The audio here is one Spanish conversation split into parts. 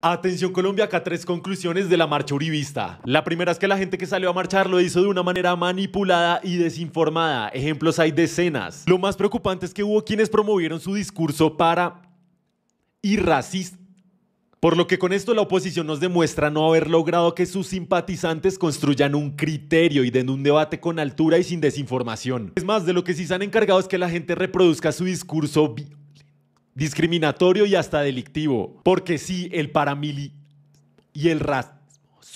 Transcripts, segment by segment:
Atención Colombia, acá tres conclusiones de la marcha uribista. La primera es que la gente que salió a marchar lo hizo de una manera manipulada y desinformada. Ejemplos hay decenas. Lo más preocupante es que hubo quienes promovieron su discurso para y. Por lo que con esto la oposición nos demuestra no haber logrado que sus simpatizantes construyan un criterio y den un debate con altura y sin desinformación. Es más, de lo que sí se han encargado es que la gente reproduzca su discurso discriminatorio y hasta delictivo. Porque sí, el paramili y el ras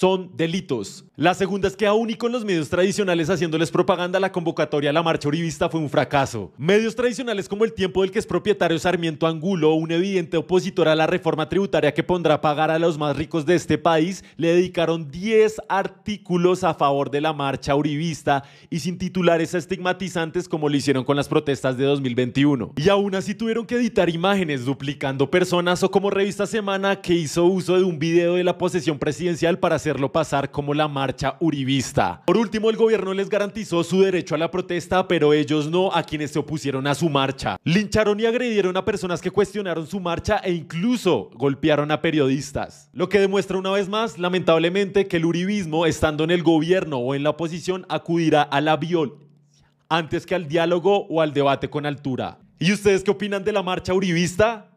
son delitos. La segunda es que aún y con los medios tradicionales haciéndoles propaganda, la convocatoria a la marcha uribista fue un fracaso. Medios tradicionales como El Tiempo del que es propietario Sarmiento Angulo, un evidente opositor a la reforma tributaria que pondrá a pagar a los más ricos de este país, le dedicaron 10 artículos a favor de la marcha uribista y sin titulares estigmatizantes como lo hicieron con las protestas de 2021. Y aún así tuvieron que editar imágenes duplicando personas o como Revista Semana que hizo uso de un video de la posesión presidencial para hacerlo pasar como la marcha uribista. Por último, el gobierno les garantizó su derecho a la protesta, pero ellos no a quienes se opusieron a su marcha. Lincharon y agredieron a personas que cuestionaron su marcha e incluso golpearon a periodistas. Lo que demuestra una vez más, lamentablemente, que el uribismo, estando en el gobierno o en la oposición, acudirá a la violencia antes que al diálogo o al debate con altura. ¿Y ustedes qué opinan de la marcha uribista?